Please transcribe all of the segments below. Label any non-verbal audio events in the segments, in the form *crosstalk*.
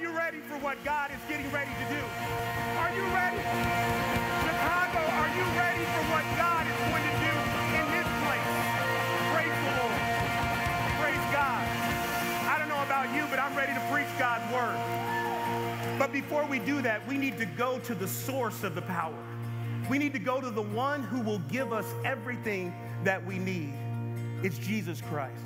you ready for what God is getting ready to do? Are you ready? Chicago, are you ready for what God is going to do in this place? Praise the Lord. Praise God. I don't know about you, but I'm ready to preach God's word. But before we do that, we need to go to the source of the power. We need to go to the one who will give us everything that we need. It's Jesus Christ.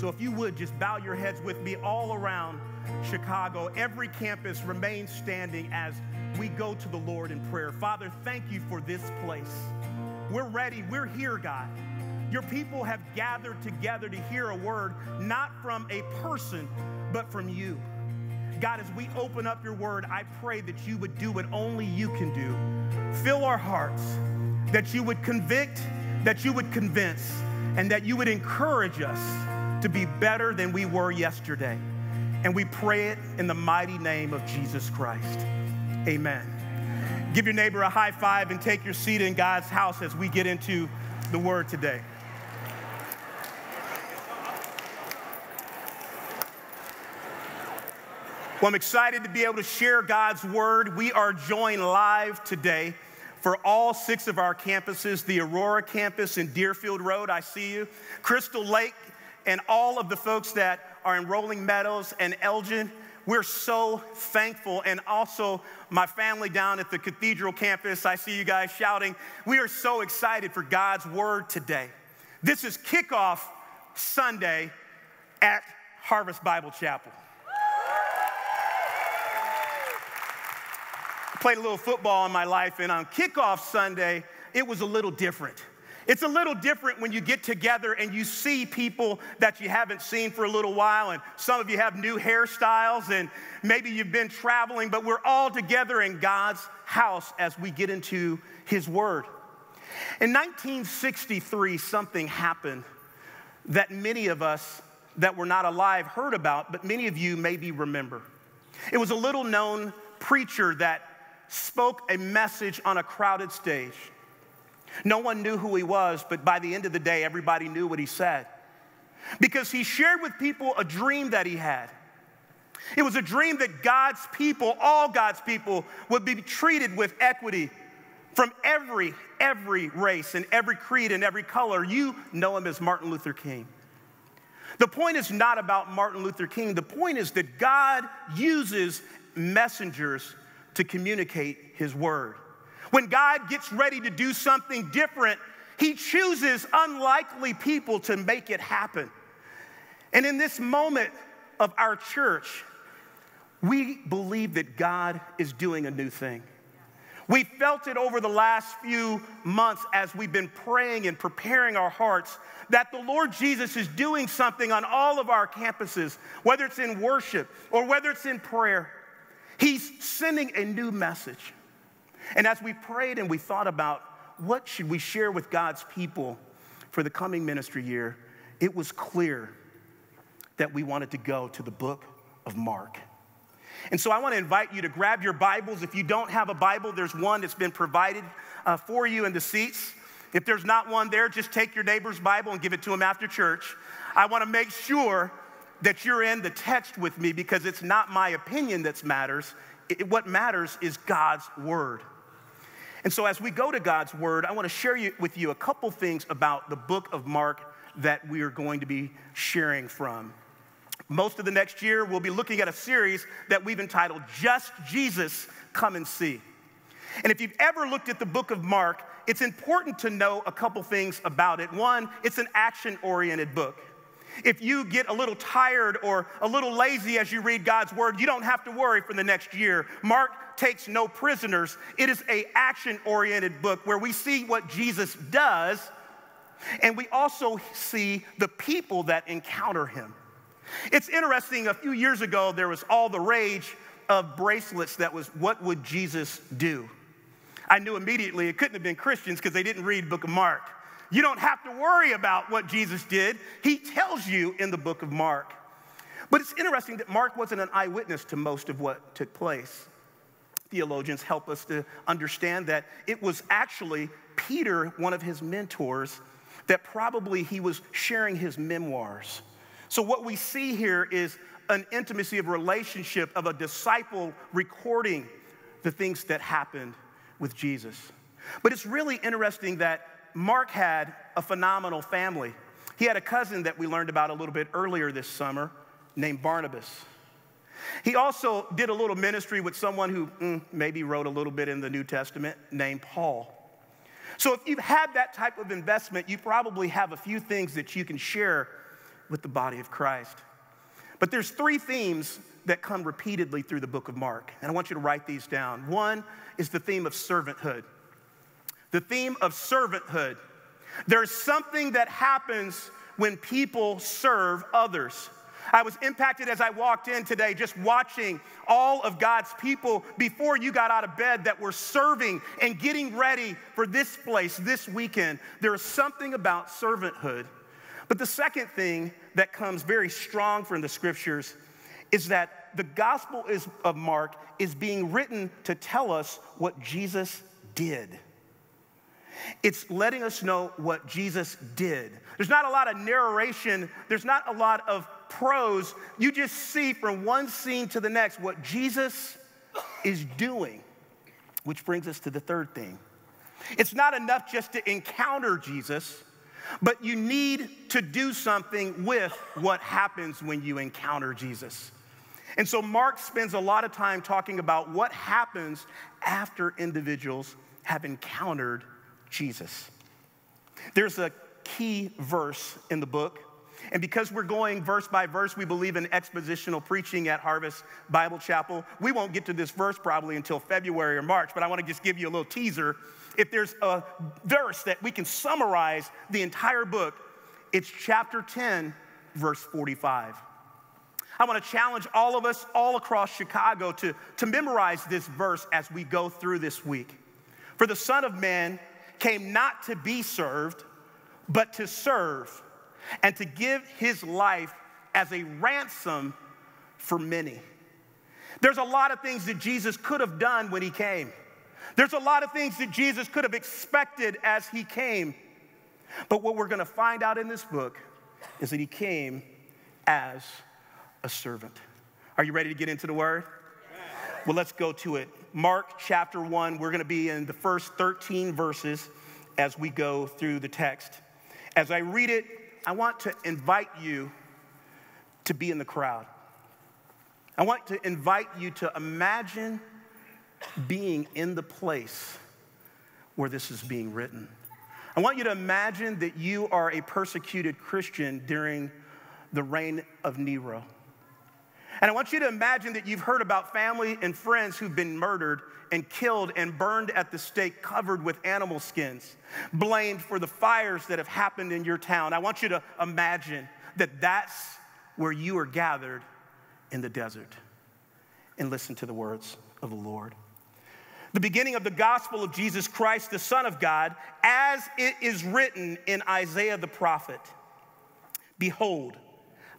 So if you would just bow your heads with me all around Chicago, every campus remains standing as we go to the Lord in prayer. Father, thank you for this place. We're ready. We're here, God. Your people have gathered together to hear a word, not from a person, but from you. God, as we open up your word, I pray that you would do what only you can do. Fill our hearts, that you would convict, that you would convince, and that you would encourage us to be better than we were yesterday. And we pray it in the mighty name of Jesus Christ. Amen. Give your neighbor a high five and take your seat in God's house as we get into the word today. Well, I'm excited to be able to share God's word. We are joined live today for all six of our campuses the Aurora campus in Deerfield Road, I see you, Crystal Lake, and all of the folks that are in Rolling Meadows and Elgin. We're so thankful. And also, my family down at the Cathedral campus, I see you guys shouting. We are so excited for God's word today. This is kickoff Sunday at Harvest Bible Chapel. played a little football in my life, and on kickoff Sunday, it was a little different. It's a little different when you get together and you see people that you haven't seen for a little while, and some of you have new hairstyles, and maybe you've been traveling, but we're all together in God's house as we get into His Word. In 1963, something happened that many of us that were not alive heard about, but many of you maybe remember. It was a little known preacher that spoke a message on a crowded stage. No one knew who he was, but by the end of the day, everybody knew what he said. Because he shared with people a dream that he had. It was a dream that God's people, all God's people, would be treated with equity from every, every race and every creed and every color. You know him as Martin Luther King. The point is not about Martin Luther King. The point is that God uses messengers to communicate His word. When God gets ready to do something different, He chooses unlikely people to make it happen. And in this moment of our church, we believe that God is doing a new thing. We felt it over the last few months as we've been praying and preparing our hearts that the Lord Jesus is doing something on all of our campuses, whether it's in worship or whether it's in prayer. He's sending a new message. And as we prayed and we thought about what should we share with God's people for the coming ministry year, it was clear that we wanted to go to the book of Mark. And so I want to invite you to grab your Bibles. If you don't have a Bible, there's one that's been provided uh, for you in the seats. If there's not one there, just take your neighbor's Bible and give it to him after church. I want to make sure that you're in the text with me because it's not my opinion that matters. It, what matters is God's word. And so, as we go to God's word, I want to share you, with you a couple things about the book of Mark that we are going to be sharing from. Most of the next year, we'll be looking at a series that we've entitled Just Jesus Come and See. And if you've ever looked at the book of Mark, it's important to know a couple things about it. One, it's an action oriented book. If you get a little tired or a little lazy as you read God's word, you don't have to worry for the next year. Mark takes no prisoners. It is a action-oriented book where we see what Jesus does and we also see the people that encounter him. It's interesting, a few years ago, there was all the rage of bracelets that was, what would Jesus do? I knew immediately it couldn't have been Christians because they didn't read book of Mark. You don't have to worry about what Jesus did. He tells you in the book of Mark. But it's interesting that Mark wasn't an eyewitness to most of what took place. Theologians help us to understand that it was actually Peter, one of his mentors, that probably he was sharing his memoirs. So, what we see here is an intimacy of relationship of a disciple recording the things that happened with Jesus. But it's really interesting that Mark had a phenomenal family. He had a cousin that we learned about a little bit earlier this summer named Barnabas. He also did a little ministry with someone who mm, maybe wrote a little bit in the New Testament named Paul. So if you've had that type of investment, you probably have a few things that you can share with the body of Christ. But there's three themes that come repeatedly through the book of Mark, and I want you to write these down. One is the theme of servanthood. The theme of servanthood. There's something that happens when people serve others. I was impacted as I walked in today just watching all of God's people before you got out of bed that were serving and getting ready for this place this weekend. There is something about servanthood. But the second thing that comes very strong from the scriptures is that the gospel is, of Mark is being written to tell us what Jesus did. It's letting us know what Jesus did. There's not a lot of narration, there's not a lot of prose. You just see from one scene to the next what Jesus is doing, which brings us to the third thing. It's not enough just to encounter Jesus, but you need to do something with what happens when you encounter Jesus. And so Mark spends a lot of time talking about what happens after individuals have encountered Jesus. There's a key verse in the book. And because we're going verse by verse, we believe in expositional preaching at Harvest Bible Chapel. We won't get to this verse probably until February or March, but I want to just give you a little teaser. If there's a verse that we can summarize the entire book, it's chapter 10, verse 45. I want to challenge all of us all across Chicago to, to memorize this verse as we go through this week. For the Son of Man came not to be served, but to serve and to give his life as a ransom for many. There's a lot of things that Jesus could have done when he came. There's a lot of things that Jesus could have expected as he came. But what we're going to find out in this book is that he came as a servant. Are you ready to get into the word? Well, let's go to it. Mark chapter 1, we're going to be in the first 13 verses as we go through the text. As I read it, I want to invite you to be in the crowd. I want to invite you to imagine being in the place where this is being written. I want you to imagine that you are a persecuted Christian during the reign of Nero. And I want you to imagine that you've heard about family and friends who've been murdered and killed and burned at the stake, covered with animal skins, blamed for the fires that have happened in your town. I want you to imagine that that's where you are gathered in the desert. And listen to the words of the Lord. The beginning of the gospel of Jesus Christ, the Son of God, as it is written in Isaiah the prophet Behold,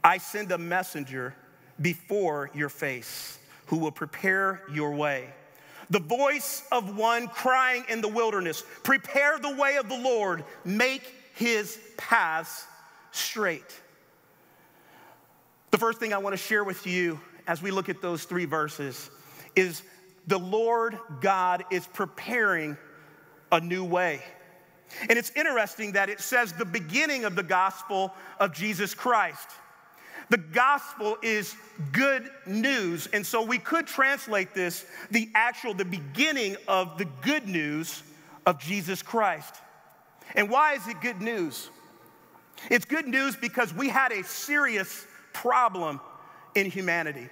I send a messenger before your face who will prepare your way. The voice of one crying in the wilderness, Prepare the way of the Lord, make his paths straight. The first thing I want to share with you as we look at those three verses is the Lord God is preparing a new way. And it's interesting that it says the beginning of the gospel of Jesus Christ. The gospel is good news. And so we could translate this the actual, the beginning of the good news of Jesus Christ. And why is it good news? It's good news because we had a serious problem in humanity.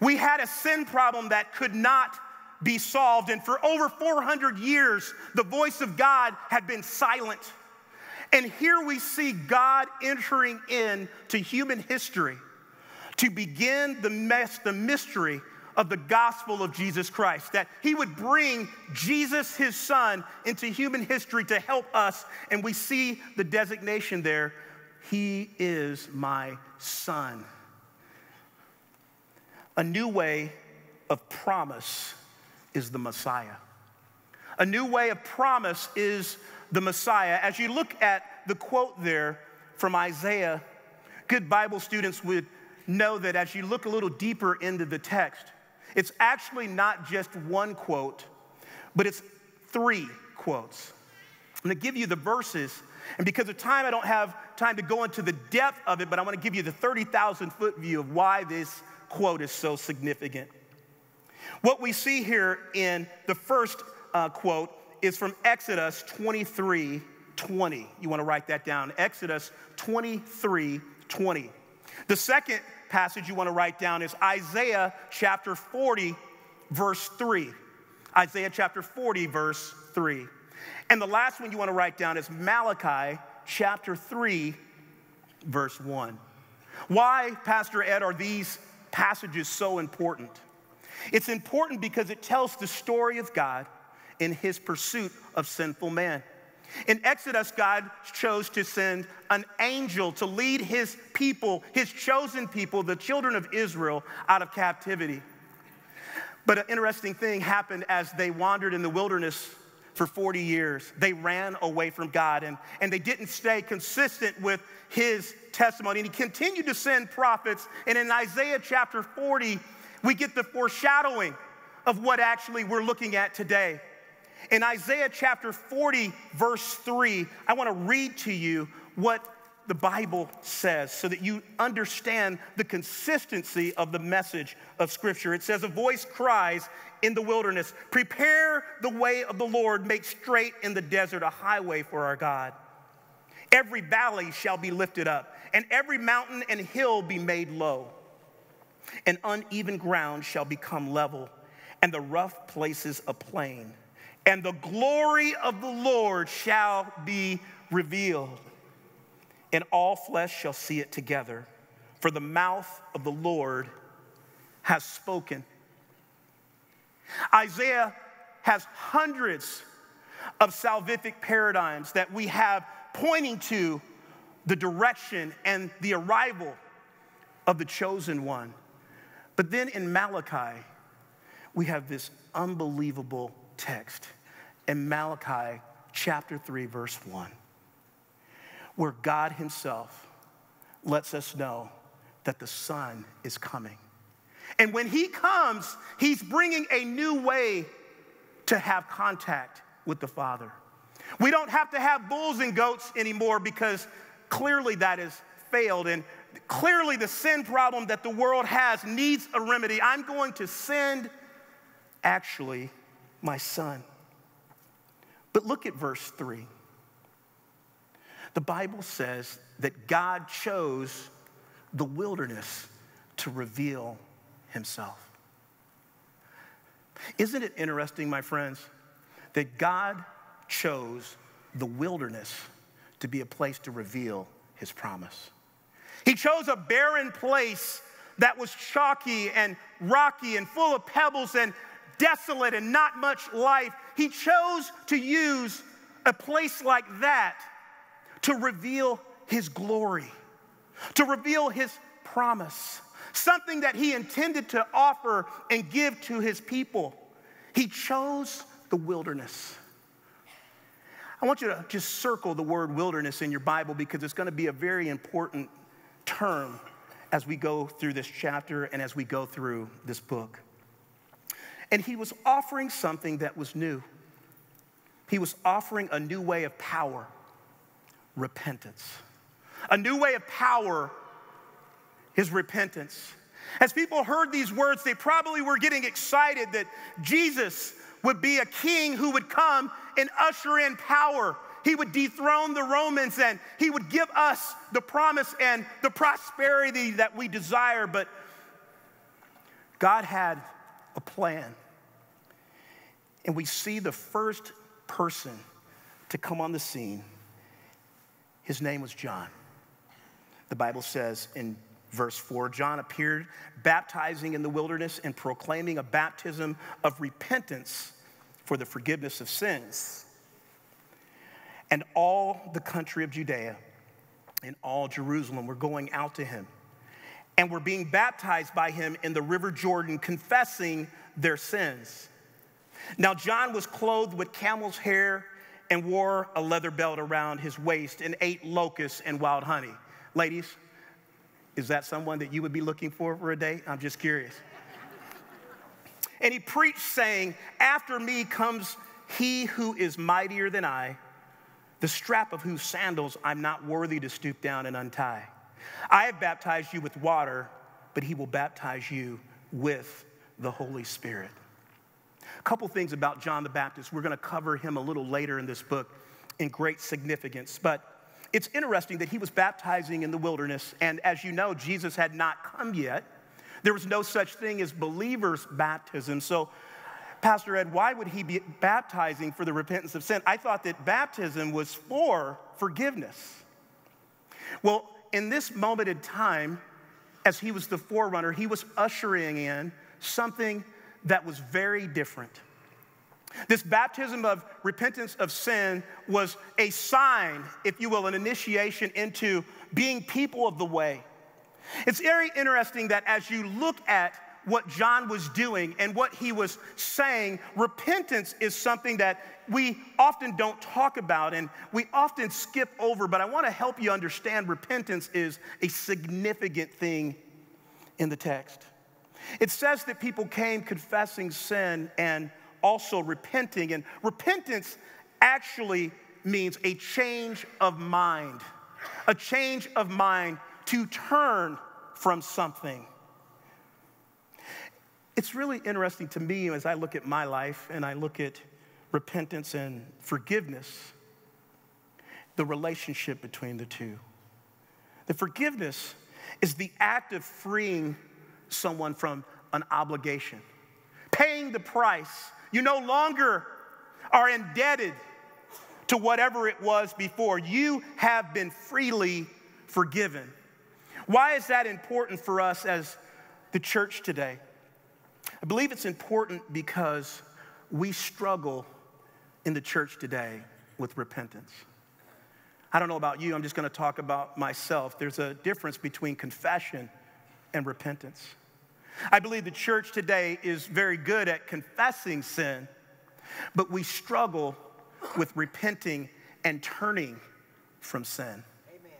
We had a sin problem that could not be solved. And for over 400 years, the voice of God had been silent. And here we see God entering into human history to begin the, mess, the mystery of the gospel of Jesus Christ, that he would bring Jesus, his son, into human history to help us. And we see the designation there He is my son. A new way of promise is the Messiah. A new way of promise is the Messiah. As you look at the quote there from Isaiah, good Bible students would know that as you look a little deeper into the text, it's actually not just one quote, but it's three quotes. I'm gonna give you the verses, and because of time, I don't have time to go into the depth of it, but I wanna give you the 30,000 foot view of why this quote is so significant. What we see here in the first uh, quote is from Exodus 23 20. You wanna write that down. Exodus 23 20. The second passage you wanna write down is Isaiah chapter 40, verse 3. Isaiah chapter 40, verse 3. And the last one you want to write down is Malachi chapter 3, verse 1. Why, Pastor Ed, are these passages so important? It's important because it tells the story of God in his pursuit of sinful man. In Exodus, God chose to send an angel to lead his people, his chosen people, the children of Israel, out of captivity. But an interesting thing happened as they wandered in the wilderness for 40 years. They ran away from God and, and they didn't stay consistent with his testimony. And he continued to send prophets. And in Isaiah chapter 40, we get the foreshadowing of what actually we're looking at today. In Isaiah chapter 40, verse 3, I want to read to you what the Bible says so that you understand the consistency of the message of Scripture. It says, A voice cries in the wilderness, Prepare the way of the Lord, make straight in the desert a highway for our God. Every valley shall be lifted up, and every mountain and hill be made low. And uneven ground shall become level, and the rough places a plain. And the glory of the Lord shall be revealed and all flesh shall see it together. For the mouth of the Lord has spoken. Isaiah has hundreds of salvific paradigms that we have pointing to the direction and the arrival of the chosen one. But then in Malachi, we have this unbelievable text in Malachi chapter 3, verse 1 where God Himself lets us know that the Son is coming. And when He comes, He's bringing a new way to have contact with the Father. We don't have to have bulls and goats anymore because clearly that has failed. And clearly the sin problem that the world has needs a remedy. I'm going to send actually my son. But look at verse 3. The Bible says that God chose the wilderness to reveal himself. Isn't it interesting, my friends, that God chose the wilderness to be a place to reveal his promise? He chose a barren place that was chalky and rocky and full of pebbles and desolate and not much life. He chose to use a place like that to reveal his glory, to reveal his promise, something that he intended to offer and give to his people. He chose the wilderness. I want you to just circle the word wilderness in your Bible because it's going to be a very important term as we go through this chapter and as we go through this book. And he was offering something that was new. He was offering a new way of power repentance. A new way of power is repentance. As people heard these words, they probably were getting excited that Jesus would be a king who would come and usher in power. He would dethrone the Romans and he would give us the promise and the prosperity that we desire. But God had a plan. And we see the first person to come on the scene his name was John. The Bible says in verse 4 John appeared baptizing in the wilderness and proclaiming a baptism of repentance for the forgiveness of sins. And all the country of Judea and all Jerusalem were going out to him and were being baptized by him in the river Jordan, confessing their sins. Now, John was clothed with camel's hair and wore a leather belt around his waist and ate locusts and wild honey. Ladies, Is that someone that you would be looking for for a date? I'm just curious. *laughs* and he preached, saying, After me comes he who is mightier than I, the strap of whose sandals I'm not worthy to stoop down and untie. I have baptized you with water, but he will baptize you with the Holy Spirit. A couple things about John the Baptist. We're going to cover him a little later in this book in great significance. But it's interesting that he was baptizing in the wilderness, and as you know, Jesus had not come yet. There was no such thing as believers' baptism. So, Pastor Ed, why would he be baptizing for the repentance of sin? I thought that baptism was for forgiveness. Well, in this moment in time, as he was the forerunner, he was ushering in something that was very different. This baptism of repentance of sin was a sign, if you will, an initiation into being people of the way. It's very interesting that as you look at what John was doing and what he was saying, repentance is something that we often don't talk about and we often skip over, but I want to help you understand repentance is a significant thing in the text. It says that people came confessing sin and also repenting. And repentance actually means a change of mind, a change of mind to turn from something. It's really interesting to me as I look at my life and I look at repentance and forgiveness, the relationship between the two. The forgiveness is the act of freeing someone from an obligation, paying the price. You no longer are indebted to whatever it was before. You have been freely forgiven. Why is that important for us as the church today? I believe it's important because we struggle in the church today with repentance. I don't know about you, I'm just gonna talk about myself. There's a difference between confession and repentance. I believe the church today is very good at confessing sin, but we struggle with repenting and turning from sin. Amen.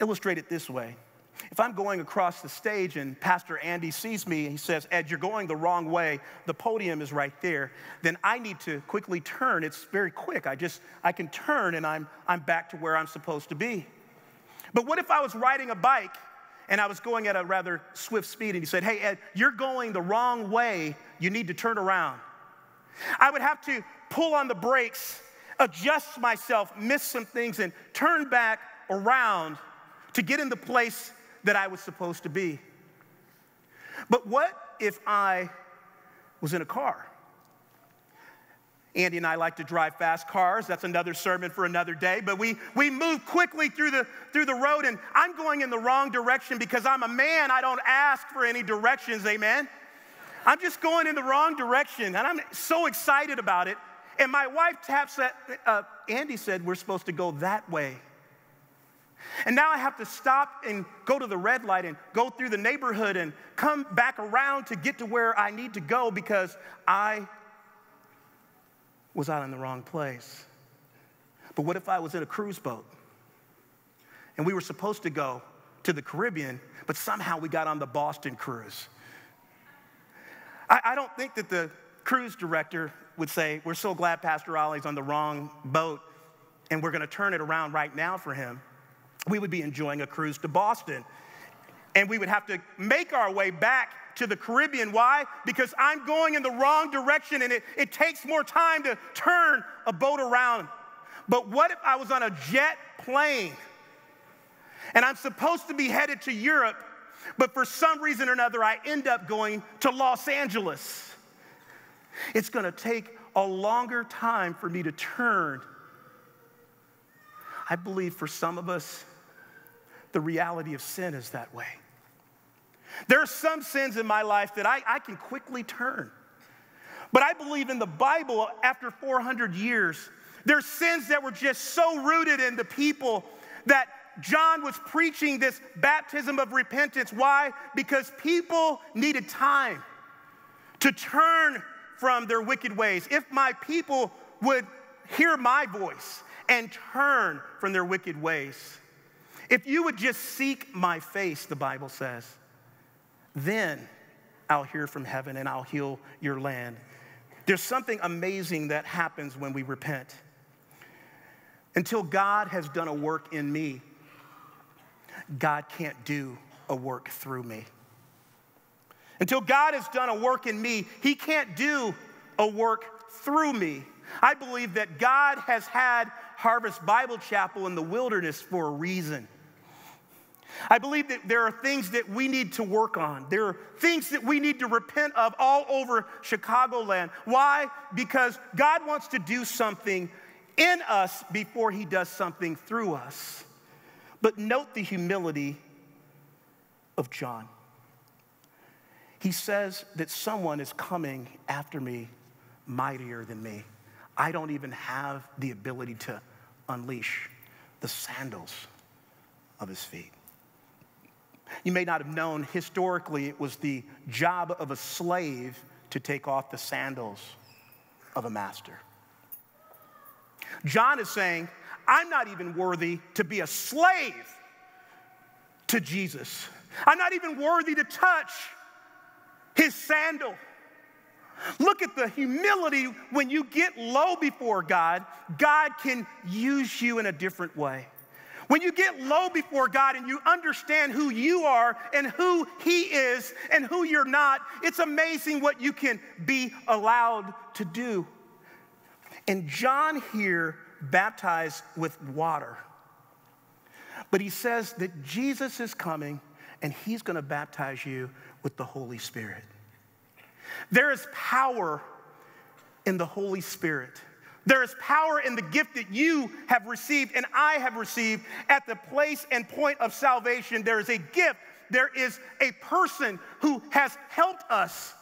Illustrate it this way. If I'm going across the stage and Pastor Andy sees me, and he says, Ed, you're going the wrong way, the podium is right there, then I need to quickly turn. It's very quick. I just, I can turn and I'm, I'm back to where I'm supposed to be. But what if I was riding a bike and I was going at a rather swift speed, and he said, Hey, Ed, you're going the wrong way. You need to turn around. I would have to pull on the brakes, adjust myself, miss some things, and turn back around to get in the place that I was supposed to be. But what if I was in a car? Andy and I like to drive fast cars. That's another sermon for another day. But we, we move quickly through the, through the road, and I'm going in the wrong direction because I'm a man. I don't ask for any directions, amen? I'm just going in the wrong direction, and I'm so excited about it. And my wife taps that, uh, Andy said we're supposed to go that way. And now I have to stop and go to the red light and go through the neighborhood and come back around to get to where I need to go because I was out in the wrong place. But what if I was in a cruise boat and we were supposed to go to the Caribbean, but somehow we got on the Boston cruise? I, I don't think that the cruise director would say, We're so glad Pastor Ollie's on the wrong boat and we're gonna turn it around right now for him. We would be enjoying a cruise to Boston. And we would have to make our way back to the Caribbean. Why? Because I'm going in the wrong direction and it, it takes more time to turn a boat around. But what if I was on a jet plane and I'm supposed to be headed to Europe, but for some reason or another, I end up going to Los Angeles? It's gonna take a longer time for me to turn. I believe for some of us, the reality of sin is that way. There are some sins in my life that I, I can quickly turn. But I believe in the Bible, after 400 years, there's sins that were just so rooted in the people that John was preaching this baptism of repentance. Why? Because people needed time to turn from their wicked ways. If my people would hear my voice and turn from their wicked ways. If you would just seek my face, the Bible says, then I'll hear from heaven and I'll heal your land. There's something amazing that happens when we repent. Until God has done a work in me, God can't do a work through me. Until God has done a work in me, He can't do a work through me. I believe that God has had Harvest Bible Chapel in the wilderness for a reason. I believe that there are things that we need to work on. There are things that we need to repent of all over Chicagoland. Why? Because God wants to do something in us before he does something through us. But note the humility of John. He says that someone is coming after me mightier than me. I don't even have the ability to unleash the sandals of his feet. You may not have known historically it was the job of a slave to take off the sandals of a master. John is saying, I'm not even worthy to be a slave to Jesus. I'm not even worthy to touch his sandal. Look at the humility when you get low before God, God can use you in a different way. When you get low before God and you understand who you are and who He is and who you're not, it's amazing what you can be allowed to do. And John here baptized with water. But he says that Jesus is coming and he's going to baptize you with the Holy Spirit. There is power in the Holy Spirit. There is power in the gift that you have received and I have received at the place and point of salvation. There is a gift, there is a person who has helped us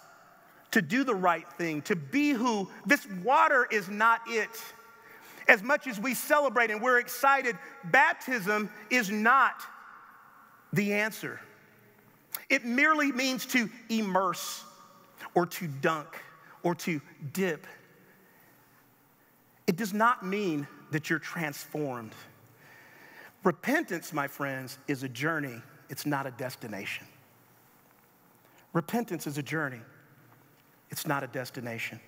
to do the right thing, to be who this water is not it. As much as we celebrate and we're excited, baptism is not the answer. It merely means to immerse or to dunk or to dip. It does not mean that you're transformed. Repentance, my friends, is a journey, it's not a destination. Repentance is a journey, it's not a destination.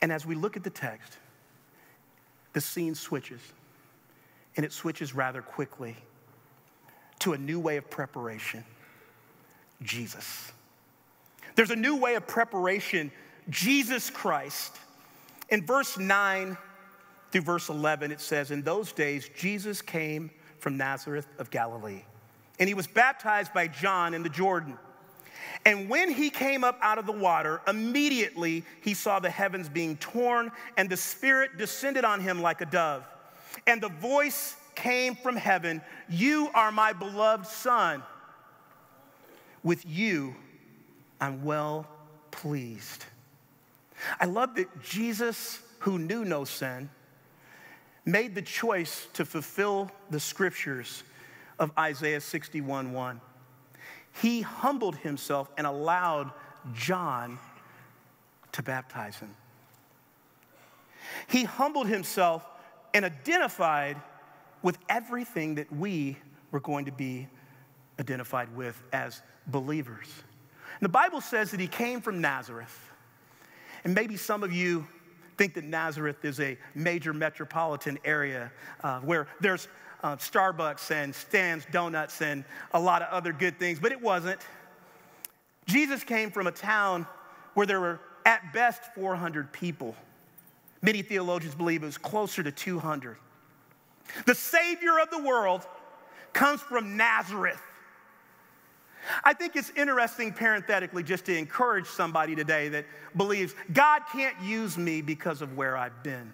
And as we look at the text, the scene switches, and it switches rather quickly to a new way of preparation Jesus. There's a new way of preparation, Jesus Christ. In verse 9 through verse 11, it says, In those days, Jesus came from Nazareth of Galilee, and he was baptized by John in the Jordan. And when he came up out of the water, immediately he saw the heavens being torn, and the Spirit descended on him like a dove. And the voice came from heaven You are my beloved Son. With you I'm well pleased. I love that Jesus, who knew no sin, made the choice to fulfill the scriptures of Isaiah 61 1. He humbled himself and allowed John to baptize him. He humbled himself and identified with everything that we were going to be identified with as believers. And the Bible says that he came from Nazareth. And maybe some of you think that Nazareth is a major metropolitan area uh, where there's uh, Starbucks and Stan's Donuts and a lot of other good things, but it wasn't. Jesus came from a town where there were at best 400 people. Many theologians believe it was closer to 200. The Savior of the world comes from Nazareth. I think it's interesting, parenthetically, just to encourage somebody today that believes God can't use me because of where I've been.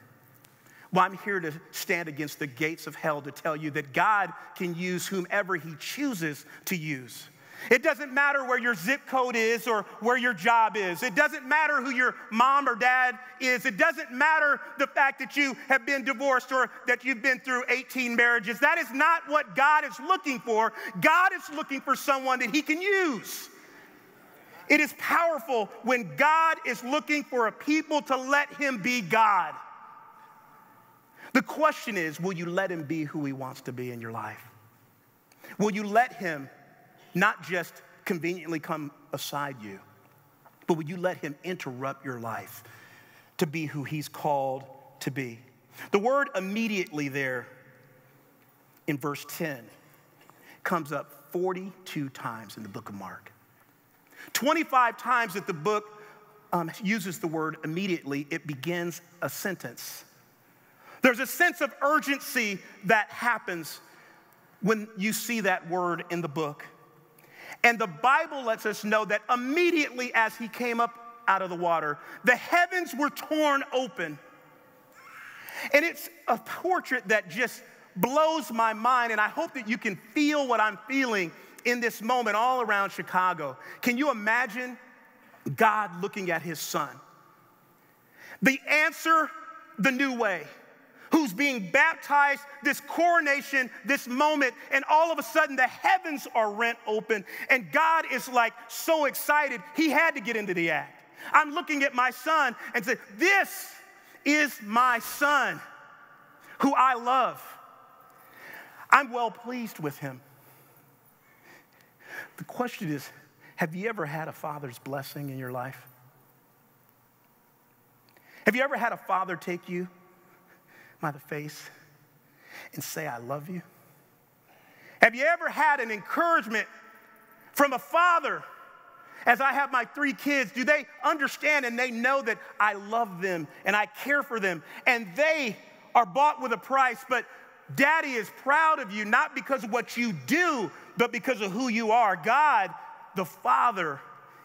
Well, I'm here to stand against the gates of hell to tell you that God can use whomever He chooses to use. It doesn't matter where your zip code is or where your job is. It doesn't matter who your mom or dad is. It doesn't matter the fact that you have been divorced or that you've been through 18 marriages. That is not what God is looking for. God is looking for someone that He can use. It is powerful when God is looking for a people to let Him be God. The question is will you let him be who he wants to be in your life? Will you let him not just conveniently come aside you, but would you let him interrupt your life to be who he's called to be? The word immediately there in verse 10 comes up 42 times in the book of Mark. 25 times that the book um, uses the word immediately, it begins a sentence. There's a sense of urgency that happens when you see that word in the book. And the Bible lets us know that immediately as he came up out of the water, the heavens were torn open. And it's a portrait that just blows my mind, and I hope that you can feel what I'm feeling in this moment all around Chicago. Can you imagine God looking at his son? The answer, the new way who's being baptized, this coronation, this moment, and all of a sudden the heavens are rent open, and God is like so excited, he had to get into the act. I'm looking at my son and say, This is my son who I love. I'm well pleased with him. The question is have you ever had a father's blessing in your life? Have you ever had a father take you by the face and say, I love you? Have you ever had an encouragement from a father? As I have my three kids, do they understand and they know that I love them and I care for them and they are bought with a price, but daddy is proud of you not because of what you do, but because of who you are. God, the Father,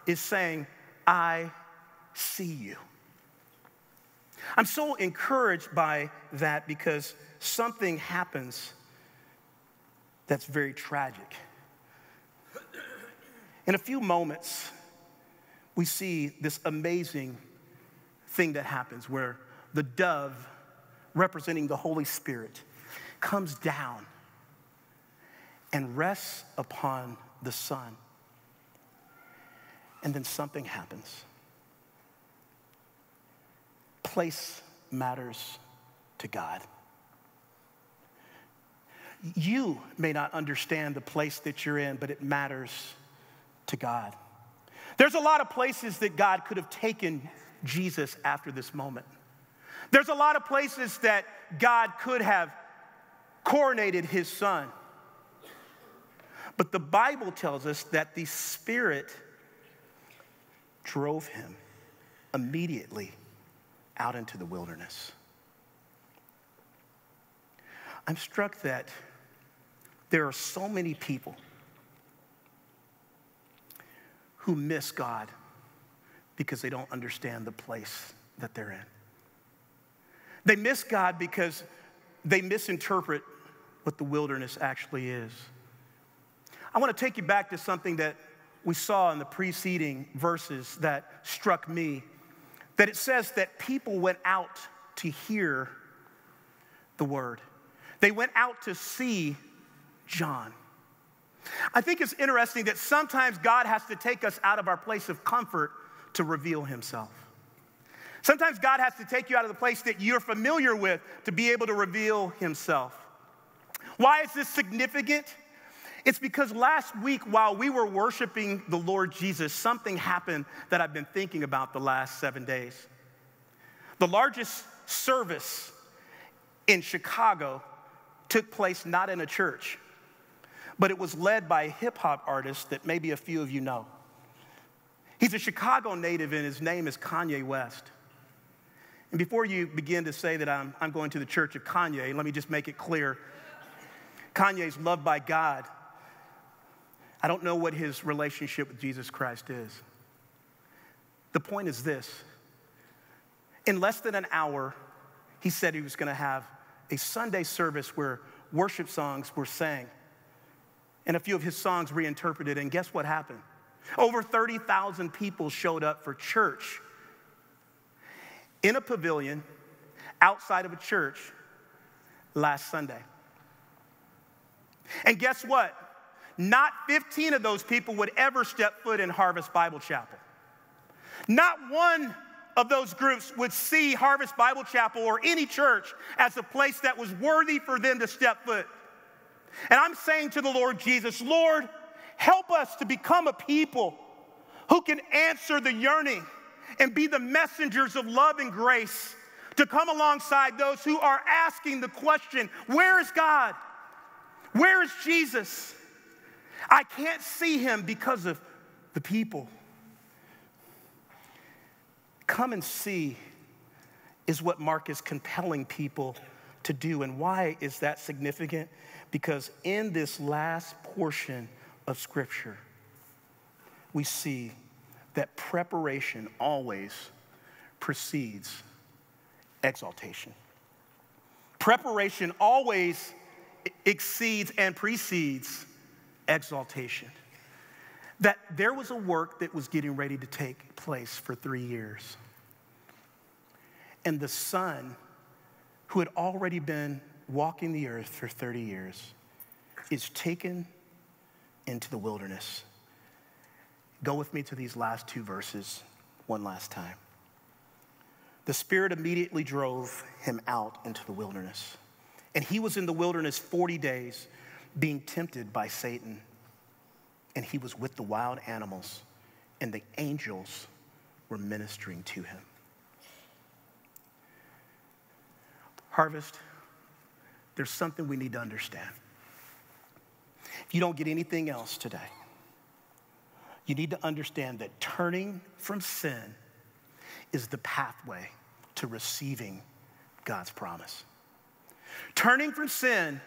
is saying, I see you. I'm so encouraged by that because something happens that's very tragic. In a few moments, we see this amazing thing that happens where the dove, representing the Holy Spirit, comes down and rests upon the Son. And then something happens place matters to God. You may not understand the place that you're in, but it matters to God. There's a lot of places that God could have taken Jesus after this moment. There's a lot of places that God could have coronated his son. But the Bible tells us that the Spirit drove him immediately out into the wilderness. I'm struck that there are so many people who miss God because they don't understand the place that they're in. They miss God because they misinterpret what the wilderness actually is. I want to take you back to something that we saw in the preceding verses that struck me that it says that people went out to hear the word. They went out to see John. I think it's interesting that sometimes God has to take us out of our place of comfort to reveal himself. Sometimes God has to take you out of the place that you're familiar with to be able to reveal himself. Why is this significant? It's because last week, while we were worshiping the Lord Jesus, something happened that I've been thinking about the last seven days. The largest service in Chicago took place not in a church, but it was led by a hip hop artist that maybe a few of you know. He's a Chicago native, and his name is Kanye West. And before you begin to say that I'm, I'm going to the church of Kanye, let me just make it clear Kanye's loved by God I don't know what his relationship with Jesus Christ is. The point is this in less than an hour, he said he was going to have a Sunday service where worship songs were sang and a few of his songs reinterpreted. And guess what happened? Over 30,000 people showed up for church in a pavilion outside of a church last Sunday. And guess what? Not 15 of those people would ever step foot in Harvest Bible Chapel. Not one of those groups would see Harvest Bible Chapel or any church as a place that was worthy for them to step foot. And I'm saying to the Lord Jesus, Lord, help us to become a people who can answer the yearning and be the messengers of love and grace to come alongside those who are asking the question where is God? Where is Jesus? I can't see him because of the people. Come and see is what Mark is compelling people to do. And why is that significant? Because in this last portion of Scripture, we see that preparation always precedes exaltation. Preparation always exceeds and precedes exaltation. That there was a work that was getting ready to take place for three years. And the Son, who had already been walking the earth for 30 years, is taken into the wilderness. Go with me to these last two verses one last time. The Spirit immediately drove him out into the wilderness. And he was in the wilderness 40 days, being tempted by Satan. And he was with the wild animals, and the angels were ministering to him. Harvest, there's something we need to understand. If you don't get anything else today, you need to understand that turning from sin is the pathway to receiving God's promise. Turning from sin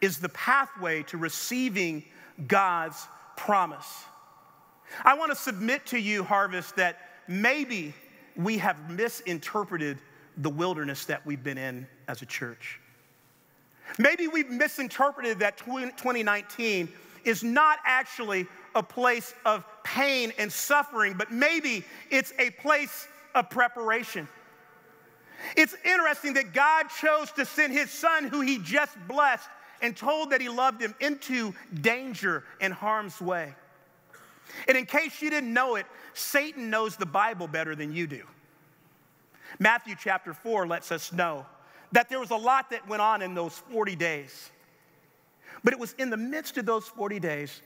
is the pathway to receiving God's promise. I want to submit to you, Harvest, that maybe we have misinterpreted the wilderness that we've been in as a church. Maybe we've misinterpreted that 2019 is not actually a place of pain and suffering, but maybe it's a place of preparation. It's interesting that God chose to send his son, who he just blessed and told that he loved him, into danger and harm's way. And in case you didn't know it, Satan knows the Bible better than you do. Matthew chapter 4 lets us know that there was a lot that went on in those 40 days. But it was in the midst of those 40 days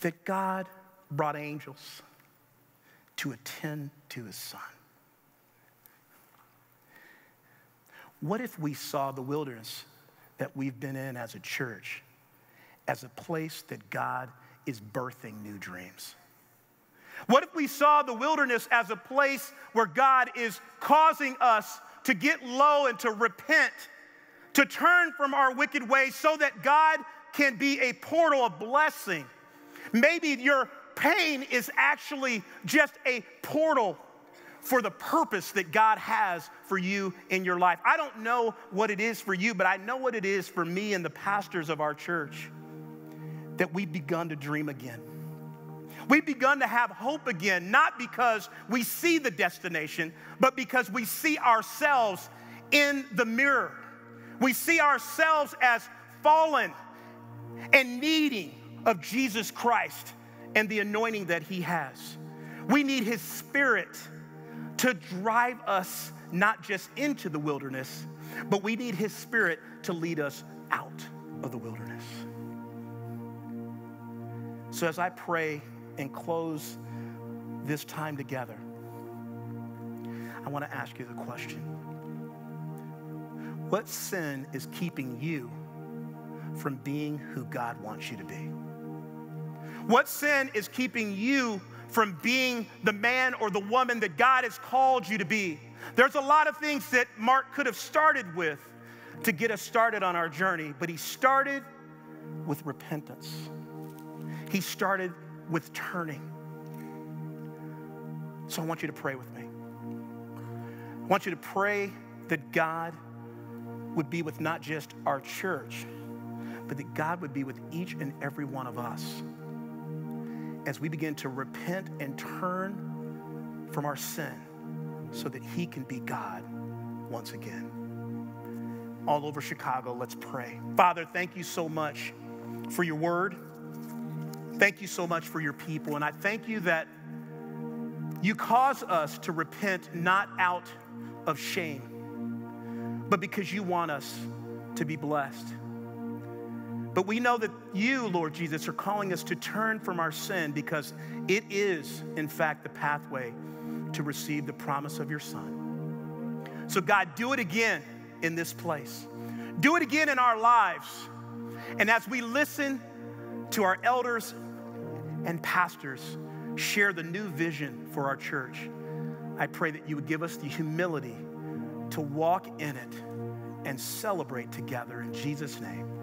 that God brought angels to attend to his son. What if we saw the wilderness that we've been in as a church as a place that God is birthing new dreams? What if we saw the wilderness as a place where God is causing us to get low and to repent, to turn from our wicked ways so that God can be a portal of blessing? Maybe your pain is actually just a portal for the purpose that God has for you in your life. I don't know what it is for you, but I know what it is for me and the pastors of our church that we've begun to dream again. We've begun to have hope again, not because we see the destination, but because we see ourselves in the mirror. We see ourselves as fallen and needing of Jesus Christ and the anointing that He has. We need His Spirit to drive us not just into the wilderness, but we need His Spirit to lead us out of the wilderness. So, as I pray and close this time together, I want to ask you the question What sin is keeping you from being who God wants you to be? What sin is keeping you from being the man or the woman that God has called you to be. There's a lot of things that Mark could have started with to get us started on our journey, but he started with repentance. He started with turning. So I want you to pray with me. I want you to pray that God would be with not just our church, but that God would be with each and every one of us as we begin to repent and turn from our sin so that He can be God once again. All over Chicago, let's pray. Father, thank you so much for your word. Thank you so much for your people. And I thank you that You cause us to repent not out of shame, but because you want us to be blessed. But we know that you, Lord Jesus, are calling us to turn from our sin because it is, in fact, the pathway to receive the promise of your Son. So, God, do it again in this place. Do it again in our lives. And as we listen to our elders and pastors share the new vision for our church, I pray that you would give us the humility to walk in it and celebrate together in Jesus' name.